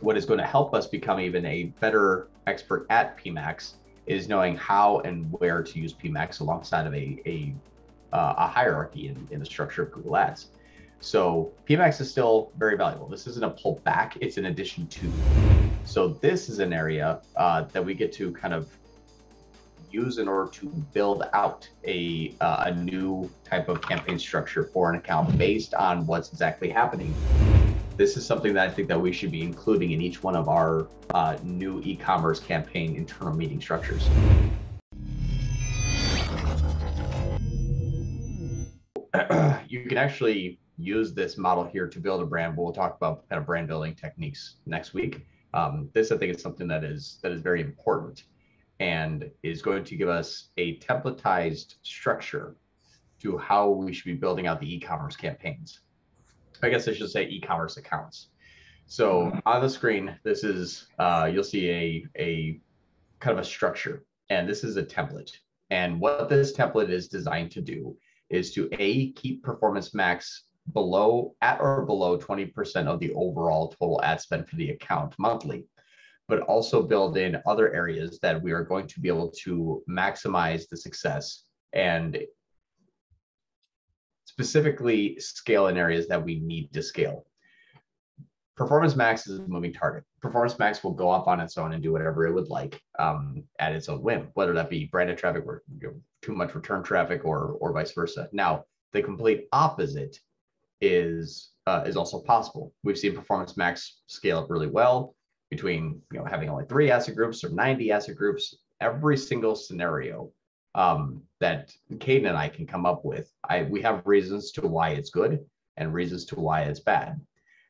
what is going to help us become even a better expert at PMAX is knowing how and where to use PMAX alongside of a, a, uh, a hierarchy in, in the structure of Google Ads. So PMAX is still very valuable. This isn't a pull back, it's an addition to. So this is an area uh, that we get to kind of use in order to build out a, uh, a new type of campaign structure for an account based on what's exactly happening this is something that I think that we should be including in each one of our uh, new e-commerce campaign internal meeting structures. you can actually use this model here to build a brand. We'll talk about kind of brand building techniques next week. Um, this, I think, is something that is that is very important and is going to give us a templatized structure to how we should be building out the e-commerce campaigns. I guess I should say e-commerce accounts. So mm-hmm. on the screen, this is uh, you'll see a a kind of a structure, and this is a template. And what this template is designed to do is to a keep performance max below at or below 20% of the overall total ad spend for the account monthly but also build in other areas that we are going to be able to maximize the success and specifically scale in areas that we need to scale. Performance Max is a moving target. Performance Max will go up on its own and do whatever it would like um, at its own whim, whether that be branded traffic or you know, too much return traffic or or vice versa. Now, the complete opposite is uh, is also possible. We've seen Performance Max scale up really well between you know having only three asset groups or 90 asset groups. Every single scenario um, that Caden and I can come up with. I we have reasons to why it's good and reasons to why it's bad.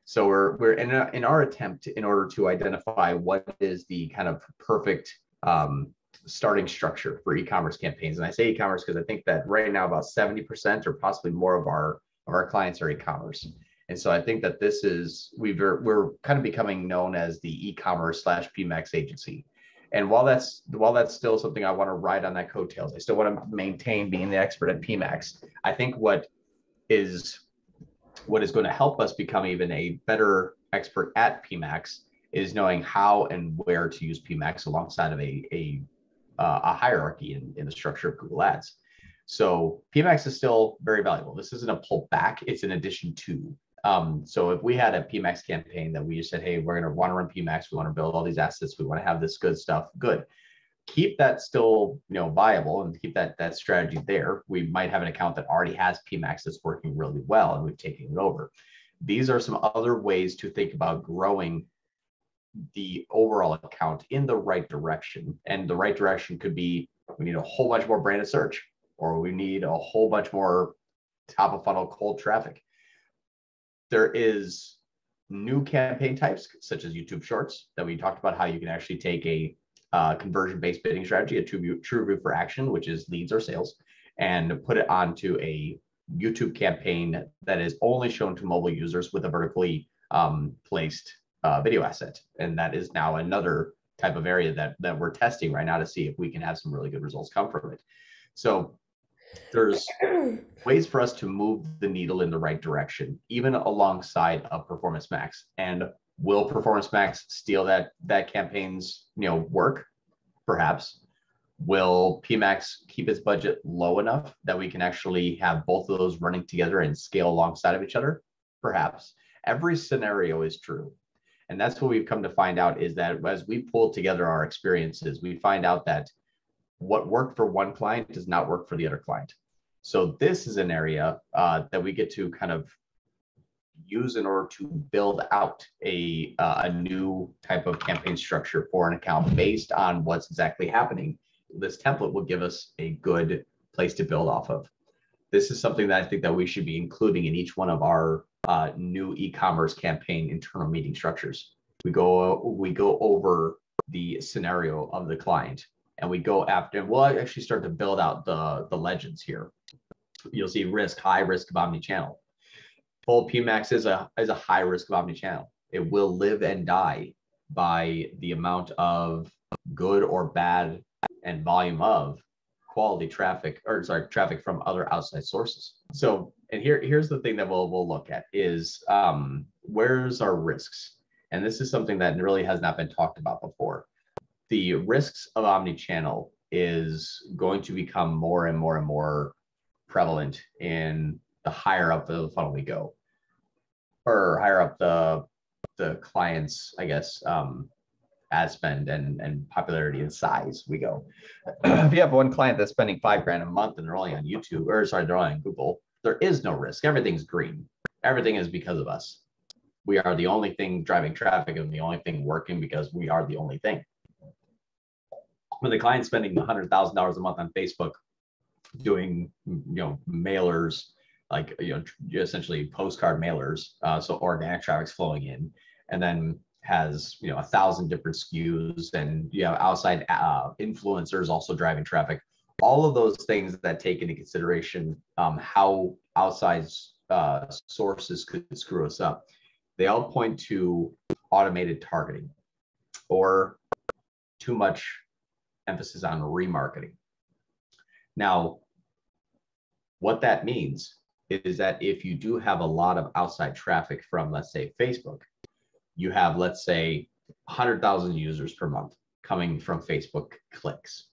So we're we're in a, in our attempt in order to identify what is the kind of perfect um, starting structure for e-commerce campaigns. And I say e-commerce because I think that right now about 70% or possibly more of our of our clients are e-commerce. And so I think that this is we've we're kind of becoming known as the e-commerce slash PMAX agency. And while that's while that's still something I want to ride on that coattails, I still want to maintain being the expert at PMAX. I think what is what is going to help us become even a better expert at PMAX is knowing how and where to use PMAX alongside of a a, uh, a hierarchy in, in the structure of Google Ads. So PMAX is still very valuable. This isn't a pull back; it's an addition to. Um, so if we had a PMAX campaign that we just said, hey, we're going to want to run PMAX, we want to build all these assets, we want to have this good stuff, good. Keep that still, you know, viable and keep that that strategy there. We might have an account that already has PMAX that's working really well, and we've taken it over. These are some other ways to think about growing the overall account in the right direction. And the right direction could be we need a whole bunch more branded search, or we need a whole bunch more top of funnel cold traffic there is new campaign types such as YouTube Shorts that we talked about how you can actually take a uh, conversion-based bidding strategy, a true, TrueView for action, which is leads or sales, and put it onto a YouTube campaign that is only shown to mobile users with a vertically um, placed uh, video asset. And that is now another type of area that, that we're testing right now to see if we can have some really good results come from it. So there's ways for us to move the needle in the right direction, even alongside of Performance Max. And will Performance Max steal that that campaign's you know work? Perhaps. Will PMax keep its budget low enough that we can actually have both of those running together and scale alongside of each other? Perhaps. Every scenario is true. And that's what we've come to find out is that as we pull together our experiences, we find out that what worked for one client does not work for the other client. So this is an area uh, that we get to kind of use in order to build out a, uh, a new type of campaign structure for an account based on what's exactly happening. This template will give us a good place to build off of. This is something that I think that we should be including in each one of our uh, new e-commerce campaign internal meeting structures. We go we go over the scenario of the client and we go after, we'll actually start to build out the, the legends here. You'll see risk, high risk of omni-channel. Full PMAX is a, is a high risk of omni-channel. It will live and die by the amount of good or bad and volume of quality traffic or sorry traffic from other outside sources so and here here's the thing that we'll we'll look at is um where's our risks and this is something that really has not been talked about before. The risks of omni-channel is going to become more and more and more prevalent in the higher up the funnel we go, or higher up the the clients, I guess, um, ad spend and and popularity and size we go. if you have one client that's spending five grand a month and they're only on YouTube, or sorry, they're only on Google, there is no risk. Everything's green. Everything is because of us. We are the only thing driving traffic and the only thing working because we are the only thing. When the client's spending $100,000 a month on Facebook doing, you know, mailers, like, you know, essentially postcard mailers, uh, so organic traffic's flowing in, and then has you know a thousand different SKUs and you have outside uh, influencers also driving traffic. All of those things that take into consideration um, how outside uh, sources could screw us up they all point to automated targeting or too much emphasis on remarketing. Now, what that means is that if you do have a lot of outside traffic from, let's say, Facebook, you have, let's say, 100,000 users per month coming from Facebook clicks.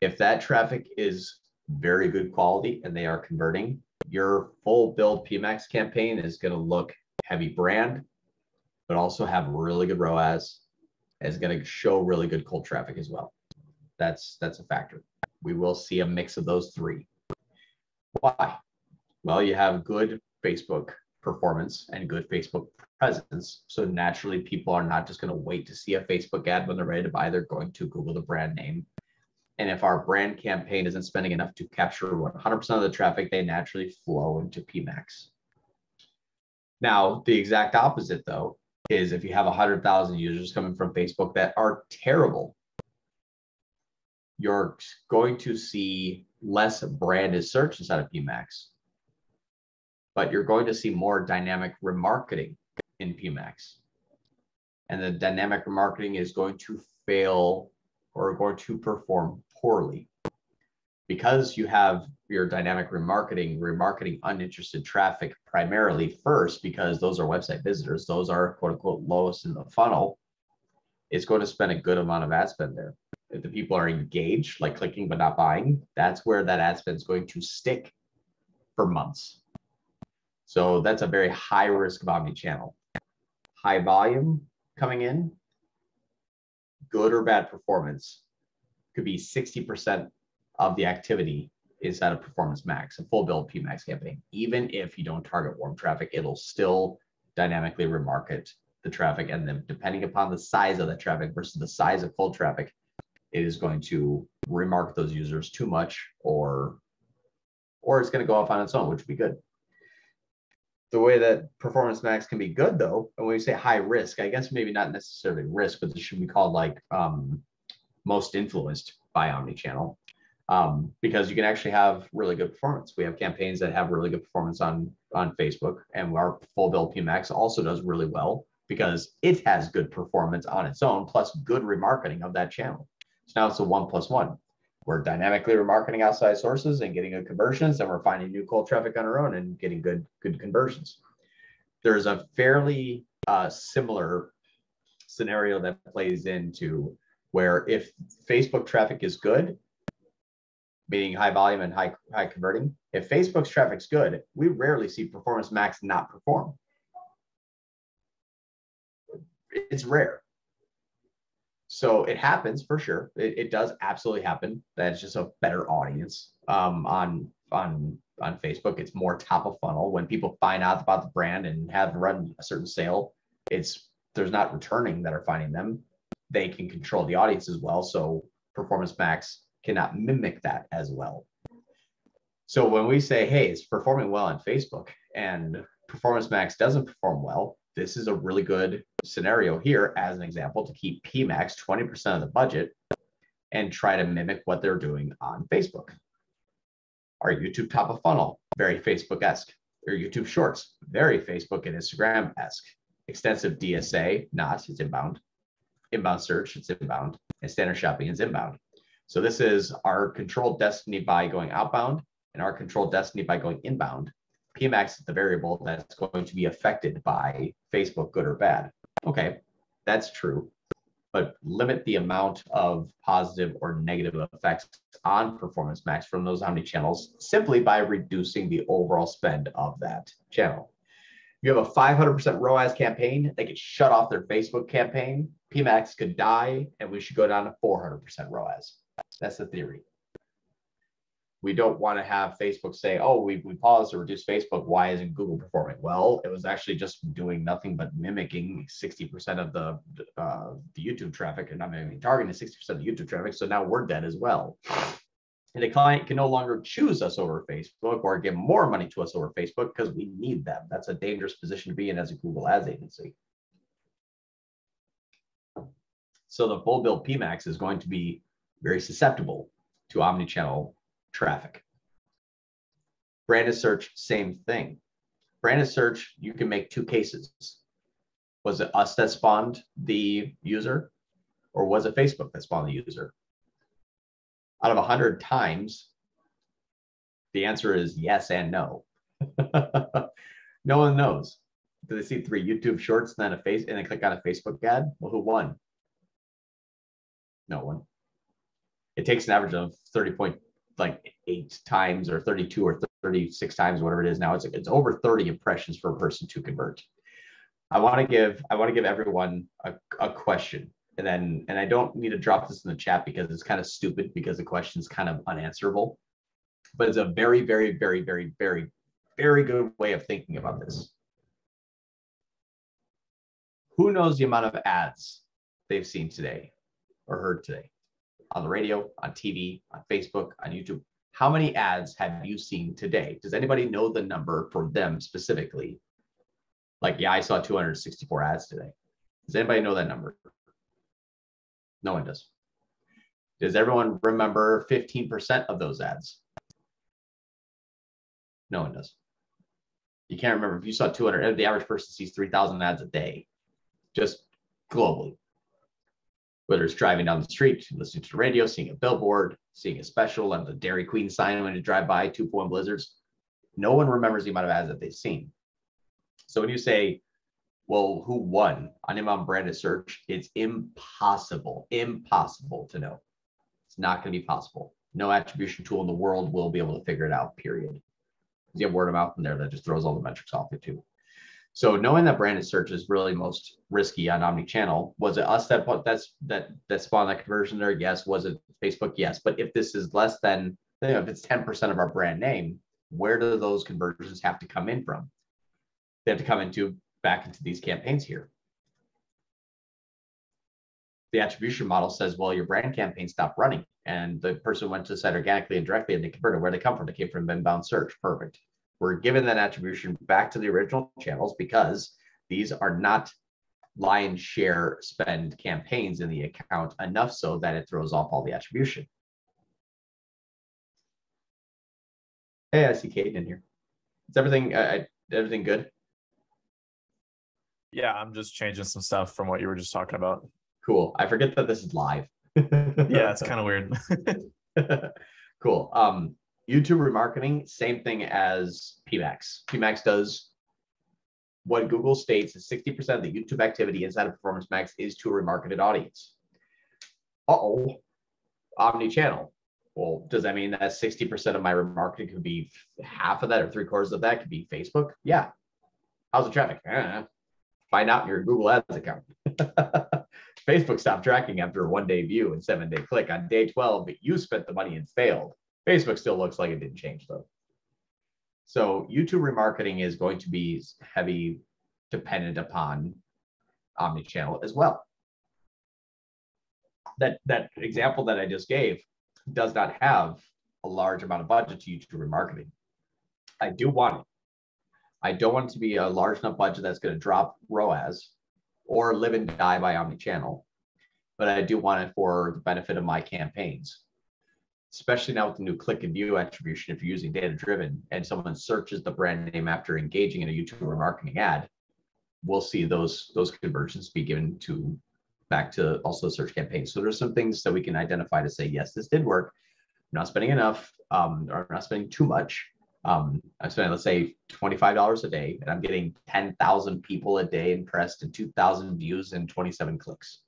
If that traffic is very good quality and they are converting, your full build PMAX campaign is going to look heavy brand, but also have really good ROAS. Is going to show really good cold traffic as well. That's that's a factor. We will see a mix of those three. Why? Well, you have good Facebook performance and good Facebook presence. So naturally, people are not just going to wait to see a Facebook ad when they're ready to buy. They're going to Google the brand name. And if our brand campaign isn't spending enough to capture 100% of the traffic, they naturally flow into PMAX. Now, the exact opposite, though, is if you have 100,000 users coming from Facebook that are terrible, you're going to see less branded search inside of PMAX, but you're going to see more dynamic remarketing in PMAX. And the dynamic remarketing is going to fail or going to perform poorly because you have your dynamic remarketing, remarketing uninterested traffic primarily first, because those are website visitors, those are quote unquote lowest in the funnel, it's going to spend a good amount of ad spend there. If the people are engaged, like clicking but not buying, that's where that ad spend is going to stick for months. So that's a very high risk of omni-channel. High volume coming in, good or bad performance could be 60% of the activity inside of Performance Max, a full build PMAX campaign. Even if you don't target warm traffic, it'll still dynamically remarket the traffic. And then depending upon the size of the traffic versus the size of cold traffic, it is going to remark those users too much or or it's going to go off on its own, which would be good. The way that Performance Max can be good though, and when we say high risk, I guess maybe not necessarily risk, but this should be called like um, most influenced by omni-channel um, because you can actually have really good performance. We have campaigns that have really good performance on on Facebook, and our full build PMAX also does really well because it has good performance on its own, plus good remarketing of that channel. So now it's a one plus one. We're dynamically remarketing outside sources and getting good conversions, and we're finding new cold traffic on our own and getting good good conversions. There's a fairly uh, similar scenario that plays into where if Facebook traffic is good, meaning high volume and high high converting. If Facebook's traffic's good, we rarely see Performance Max not perform. It's rare. So it happens for sure. It, it does absolutely happen. That it's just a better audience um, on on on Facebook. It's more top of funnel. When people find out about the brand and have run a certain sale, it's there's not returning that are finding them. They can control the audience as well. So Performance Max cannot mimic that as well. So when we say, hey, it's performing well on Facebook and Performance Max doesn't perform well, this is a really good scenario here as an example to keep PMAX 20% of the budget and try to mimic what they're doing on Facebook. Our YouTube top of funnel, very Facebook-esque. Or YouTube shorts, very Facebook and Instagram-esque. Extensive DSA, not, it's inbound. Inbound search, it's inbound. And standard shopping is inbound. So this is our controlled destiny by going outbound and our controlled destiny by going inbound. PMAX is the variable that's going to be affected by Facebook, good or bad. Okay, that's true. But limit the amount of positive or negative effects on Performance Max from those omni channels simply by reducing the overall spend of that channel. You have a 500% ROAS campaign, they could shut off their Facebook campaign. PMAX could die, and we should go down to 400% ROAS. That's the theory we don't want to have Facebook say, oh, we, we paused to reduce Facebook. Why isn't Google performing? Well, it was actually just doing nothing but mimicking 60% of the, uh, the YouTube traffic and not maybe targeting 60% of the YouTube traffic. So now we're dead as well. And the client can no longer choose us over Facebook or give more money to us over Facebook because we need them. That's a dangerous position to be in as a Google Ads agency. So the full build PMAX is going to be very susceptible to omni-channel traffic. Branded search, same thing. Branded search, you can make two cases. Was it us that spawned the user or was it Facebook that spawned the user? Out of 100 times, the answer is yes and no. no one knows. Do they see three YouTube shorts and then a face and then click on a Facebook ad? Well, who won? No one. It takes an average of 30 point like eight times or 32 or 36 times, whatever it is now. It's it's over 30 impressions for a person to convert. I want to give I want to give everyone a, a question. And then and I don't need to drop this in the chat because it's kind of stupid because the question is kind of unanswerable. But it's a very, very, very, very, very, very good way of thinking about this. Who knows the amount of ads they've seen today or heard today? On the radio, on TV, on Facebook, on YouTube. How many ads have you seen today? Does anybody know the number for them specifically? Like, yeah, I saw 264 ads today. Does anybody know that number? No one does. Does everyone remember 15% of those ads? No one does. You can't remember if you saw 200, the average person sees 3,000 ads a day, just globally whether it's driving down the street, listening to the radio, seeing a billboard, seeing a special on the Dairy Queen sign when you drive by, two point blizzards. No one remembers the amount of ads that they've seen. So when you say, well, who won on inbound branded search, it's impossible, impossible to know. It's not going to be possible. No attribution tool in the world will be able to figure it out, period. You have word of mouth in there that just throws all the metrics off it too. So knowing that branded search is really most risky on omni-channel, was it us that that's that that spawned that conversion there? Yes. Was it Facebook? Yes. But if this is less than, you know, if it's 10% of our brand name, where do those conversions have to come in from? They have to come into back into these campaigns here. The attribution model says, well, your brand campaign stopped running and the person went to the site organically and directly and they converted. Where they come from? They came from inbound search. Perfect. We're giving that attribution back to the original channels because these are not lion share spend campaigns in the account enough so that it throws off all the attribution. Hey, I see Kate in here. Is everything uh, everything good? Yeah, I'm just changing some stuff from what you were just talking about. Cool. I forget that this is live. yeah, it's kind of weird. cool. Um, YouTube remarketing, same thing as PMAX. PMAX does what Google states is 60% of the YouTube activity inside of Performance Max is to a remarketed audience. Uh-oh, omni-channel. Well, does that mean that 60% of my remarketing could be half of that or three quarters of that could be Facebook? Yeah. How's the traffic? Find out in your Google Ads account. Facebook stopped tracking after a one day view and seven day click. On day 12, you spent the money and failed. Facebook still looks like it didn't change though. So YouTube remarketing is going to be heavy dependent upon omni-channel as well. That that example that I just gave does not have a large amount of budget to YouTube remarketing. I do want it. I don't want it to be a large enough budget that's going to drop ROAS or live and die by omni-channel, but I do want it for the benefit of my campaigns especially now with the new click and view attribution, if you're using data driven and someone searches the brand name after engaging in a YouTube marketing ad, we'll see those those conversions be given to back to also search campaigns. So there's some things that we can identify to say, yes, this did work. I'm not spending enough, um, or I'm not spending too much. Um, I'm spending, let's say, $25 a day, and I'm getting 10,000 people a day impressed and 2,000 views and 27 clicks.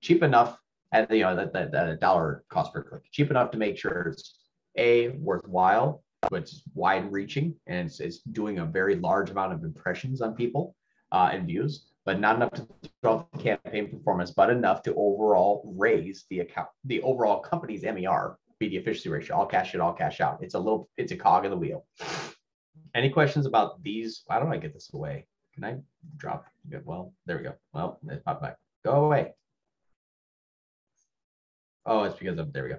Cheap enough at you know that, that, that a dollar cost per click. Cheap enough to make sure it's a worthwhile, but it's wide reaching and it's, it's doing a very large amount of impressions on people uh, and views, but not enough to throw the campaign performance, but enough to overall raise the account, the overall company's MER media efficiency ratio. All cash in, all cash out. It's a little, it's a cog in the wheel. Any questions about these? Why don't I get this away? Can I drop? Well, there we go. Well, it popped back. Go away. Oh, it's because of, there we go.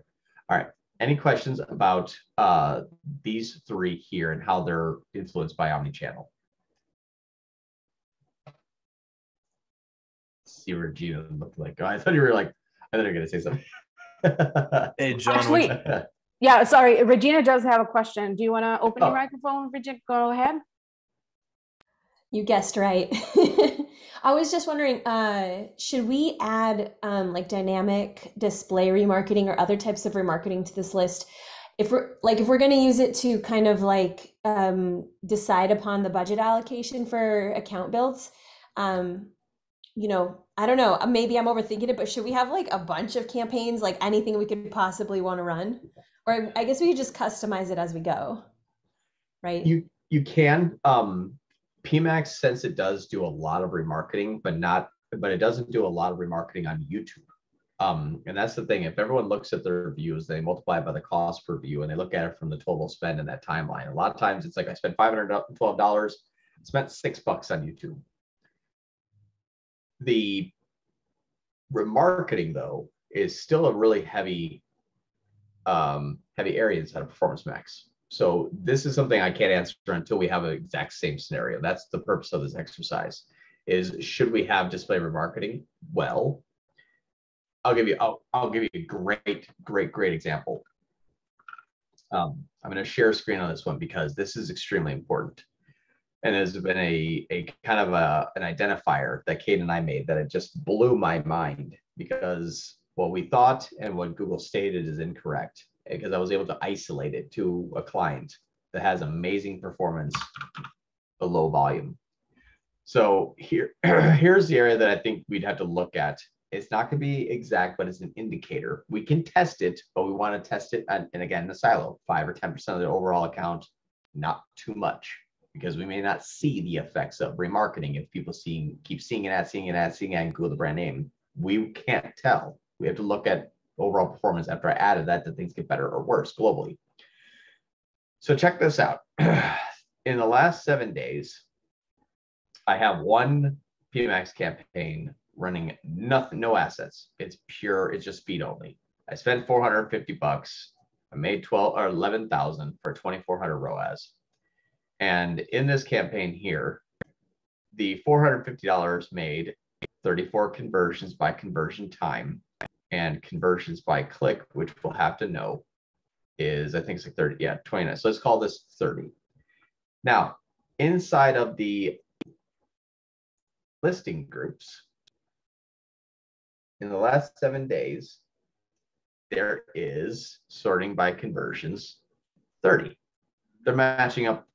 All right. Any questions about uh, these three here and how they're influenced by omnichannel? See where Gina looked like. Oh, I thought you were like, I thought you were going to say something. Hey, John. Actually- Yeah, sorry. Regina does have a question. Do you want to open Oh. your microphone, Regina? Go ahead. You guessed right. I was just wondering, uh, should we add um, like dynamic display remarketing or other types of remarketing to this list? If we're like if we're going to use it to kind of like um, decide upon the budget allocation for account builds, um, you know, I don't know. Maybe I'm overthinking it, but should we have like a bunch of campaigns, like anything we could possibly want to run? Or I guess we could just customize it as we go, right? you you can um pmax since it does do a lot of remarketing but not but it doesn't do a lot of remarketing on youtube. Um and that's the thing if everyone looks at their views they multiply it by the cost per view and they look at it from the total spend in that timeline. A lot of times it's like i spent $512 spent six bucks on youtube. The remarketing though is still a really heavy um heavy area inside of performance max so this is something I can't answer until we have an exact same scenario. That's the purpose of this exercise is should we have display remarketing? Well, I'll give you, I'll, I'll give you a great, great, great example. Um, I'm going to share a screen on this one because this is extremely important. And there's been a, a kind of a, an identifier that Kate and I made that it just blew my mind because what we thought and what Google stated is incorrect because I was able to isolate it to a client that has amazing performance, a low volume. So here, here's the area that I think we'd have to look at. It's not going to be exact, but it's an indicator. We can test it, but we want to test it, and, and again, in a silo, five or 10% of the overall account, not too much, because we may not see the effects of remarketing if people seeing keep seeing an ad, seeing an ad, seeing an ad, Google the brand name. We can't tell. We have to look at overall performance after I added that, did things get better or worse globally? So check this out. In the last seven days, I have one PMAX campaign running nothing, no assets. It's pure, it's just feed only. I spent 450 bucks. I made 12 or 11,000 for 2,400 ROAS. And in this campaign here, the $450 made 34 conversions by conversion time and conversions by click, which we'll have to know is, I think it's like 30, yeah, 29. So let's call this 30. Now, inside of the listing groups, in the last seven days, there is sorting by conversions 30. They're matching up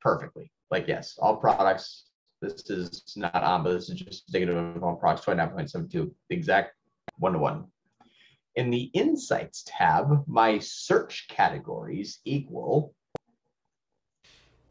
perfectly. Like, yes, all products. This is not on, but this is just indicative of all products 29.72, exact one to one. In the Insights tab, my search categories equal.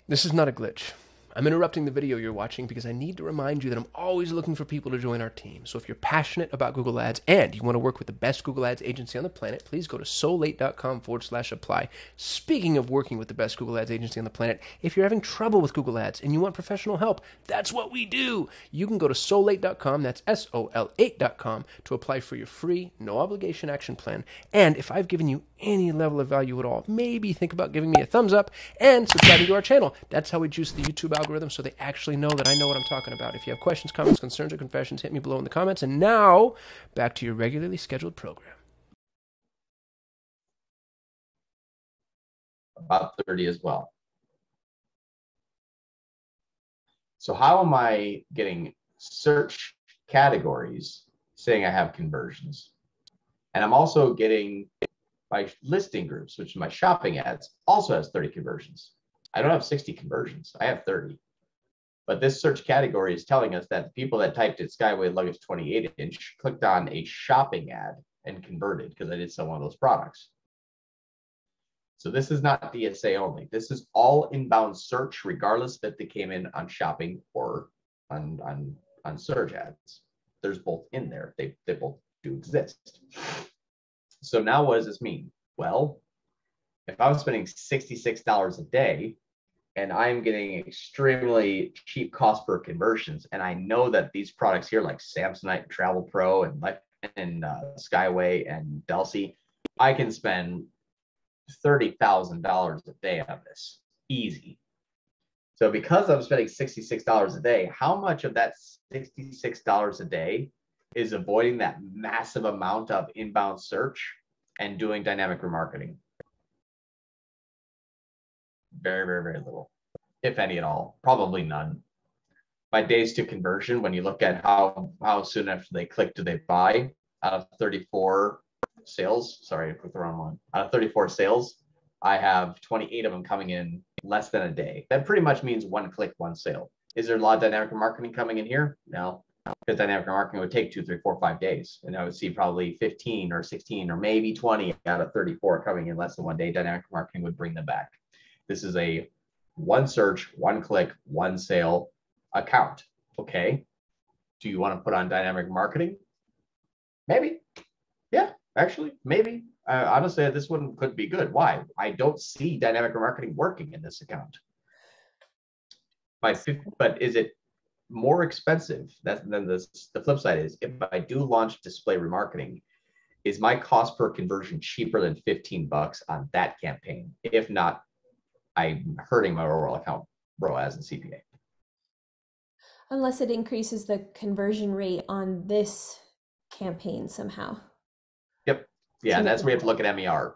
This is not a glitch. I'm interrupting the video you're watching because I need to remind you that I'm always looking for people to join our team. So if you're passionate about Google Ads and you want to work with the best Google Ads agency on the planet, please go to sol8.com forward slash apply. Speaking of working with the best Google Ads agency on the planet, if you're having trouble with Google Ads and you want professional help, that's what we do. You can go to sol8.com, that's S O L 8.com, to apply for your free, no obligation action plan. And if I've given you any level of value at all, maybe think about giving me a thumbs up and subscribing to our channel. That's how we juice the YouTube algorithm so they actually know that I know what I'm talking about. If you have questions, comments, concerns, or confessions, hit me below in the comments. And now, back to your regularly scheduled program. about 30 as well. So how am I getting search categories saying I have conversions? And I'm also getting my listing groups, which is my shopping ads, also has 30 conversions. I don't have 60 conversions. I have 30. But this search category is telling us that the people that typed in Skyway luggage 28 inch clicked on a shopping ad and converted because I did sell one of those products. So this is not DSA only. This is all inbound search, regardless if they came in on shopping or on on on search ads. There's both in there. They they both do exist. So now what does this mean? Well, if I'm spending $66 a day and I'm getting extremely cheap cost per conversions, and I know that these products here, like Samsonite Travel Pro and like and uh, Skyway and Delsey, I can spend thirty thousand dollars a day on this, easy. So because I'm spending sixty-six dollars a day, how much of that sixty-six dollars a day is avoiding that massive amount of inbound search and doing dynamic remarketing? Very, very, very little, if any at all. Probably none. My days to conversion, when you look at how how soon after they click do they buy, out of 34 sales, sorry, I clicked the wrong one. Out of 34 sales, I have 28 of them coming in less than a day. That pretty much means one click, one sale. Is there a lot of dynamic marketing coming in here? No, because dynamic marketing would take two, three, four, five days. And I would see probably 15 or 16 or maybe 20 out of 34 coming in less than one day. Dynamic marketing would bring them back. This is a one search, one click, one sale account. Okay. Do you want to put on dynamic marketing? Maybe. Yeah, actually, maybe. Uh, honestly, this one could be good. Why? I don't see dynamic marketing working in this account. My, but is it more expensive? That's then the, the flip side is if I do launch display remarketing, is my cost per conversion cheaper than 15 bucks on that campaign? If not, I'm hurting my overall account ROAS and CPA. Unless it increases the conversion rate on this campaign somehow. Yep. Yeah, and that's where you have to look at MER.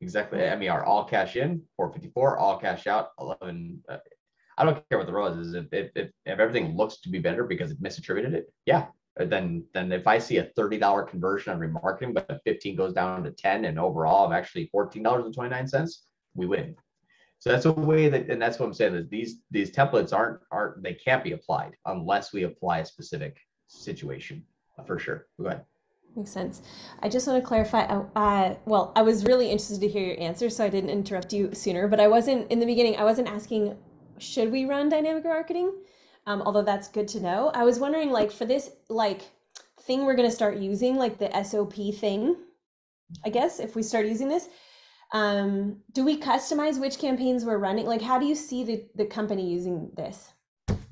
Exactly. MER, all cash in, 454, all cash out, 11. Uh, I don't care what the ROAS is. If, if, if, if everything looks to be better because it misattributed it, yeah. Then, then if I see a $30 conversion on remarketing, but 15 goes down to 10 and overall I'm actually $14.29, we win. So that's a way that, and that's what I'm saying is these these templates aren't aren't they can't be applied unless we apply a specific situation for sure. Go ahead. Makes sense. I just want to clarify. Uh, uh, well, I was really interested to hear your answer, so I didn't interrupt you sooner. But I wasn't in the beginning. I wasn't asking, should we run dynamic marketing? Um, although that's good to know. I was wondering, like, for this like thing we're going to start using, like the SOP thing. I guess if we start using this, um, do we customize which campaigns we're running? Like, how do you see the, the company using this?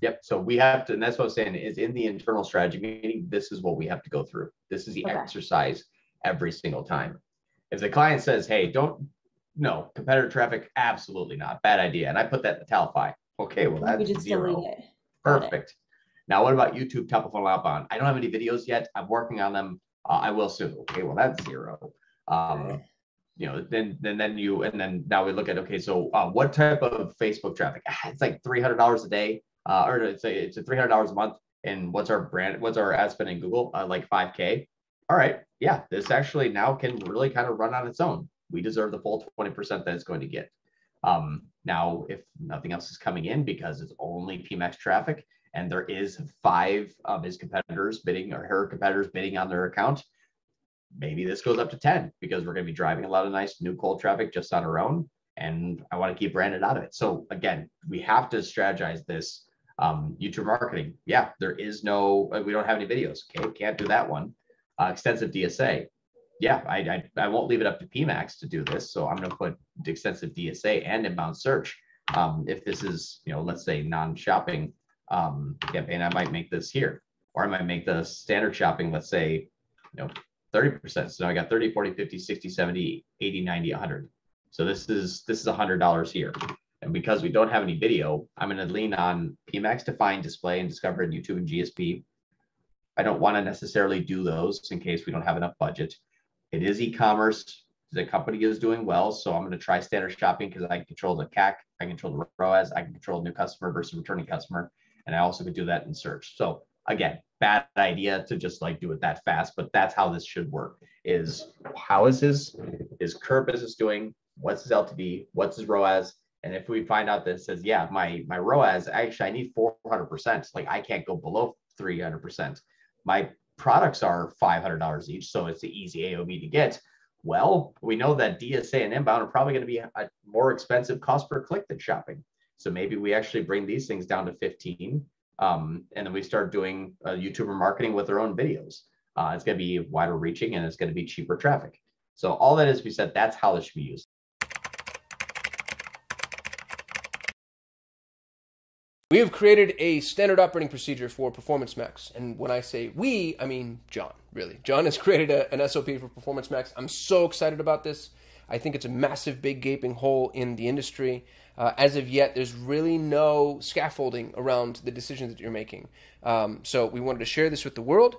Yep. So we have to, and that's what I'm saying is in the internal strategy meeting, this is what we have to go through. This is the okay. exercise every single time. If the client says, hey, don't, no, competitor traffic, absolutely not. Bad idea. And I put that in the Talify. Okay, well, that's just zero. Perfect. Now, what about YouTube top of funnel outbound? I don't have any videos yet. I'm working on them. Uh, I will soon. Okay, well, that's zero. Um, you know, then then then you and then now we look at okay, so uh, what type of Facebook traffic? Ah, it's like three hundred dollars a day, uh, or it's a it's a three hundred dollars a month. And what's our brand? What's our ad spend in Google? Uh, like five k. All right, yeah, this actually now can really kind of run on its own. We deserve the full twenty percent that it's going to get. Um, now, if nothing else is coming in because it's only PMAX traffic, and there is five of his competitors bidding or her competitors bidding on their account, maybe this goes up to 10 because we're going to be driving a lot of nice new cold traffic just on our own. And I want to keep branded out of it. So again, we have to strategize this um, YouTube marketing. Yeah, there is no, uh, we don't have any videos. Okay, can't do that one. Uh, extensive DSA. Yeah, I, I, I won't leave it up to PMAX to do this. So I'm going to put extensive DSA and inbound search. Um, if this is, you know, let's say non-shopping um, campaign, I might make this here, or I might make the standard shopping, let's say, you know, 30%. So now I got 30, 40, 50, 60, 70, 80, 90, 100. So this is this is $100 here. And because we don't have any video, I'm going to lean on PMAX Define Display and Discover and YouTube and GSP. I don't want to necessarily do those in case we don't have enough budget. It is e-commerce. The company is doing well, so I'm going to try standard shopping because I control the CAC, I control the ROAS, I can control new customer versus returning customer, and I also could do that in search. So again, bad idea to just like do it that fast, but that's how this should work is how is his his current business doing? What's his LTV? What's his ROAS? And if we find out that says, yeah, my my ROAS actually I need 400%, like I can't go below 300%. My products are $500 each, so it's the easy AOV to get. Well, we know that DSA and inbound are probably going to be a more expensive cost per click than shopping. So maybe we actually bring these things down to 15, um, and then we start doing uh, YouTube remarketing with their own videos. Uh, it's going to be wider reaching and it's going to be cheaper traffic. So all that is, we said that's how this should be used. We have created a standard operating procedure for Performance Max. And when I say we, I mean John, really. John has created a, an SOP for Performance Max. I'm so excited about this. I think it's a massive, big, gaping hole in the industry. Uh, as of yet, there's really no scaffolding around the decisions that you're making. Um, so we wanted to share this with the world.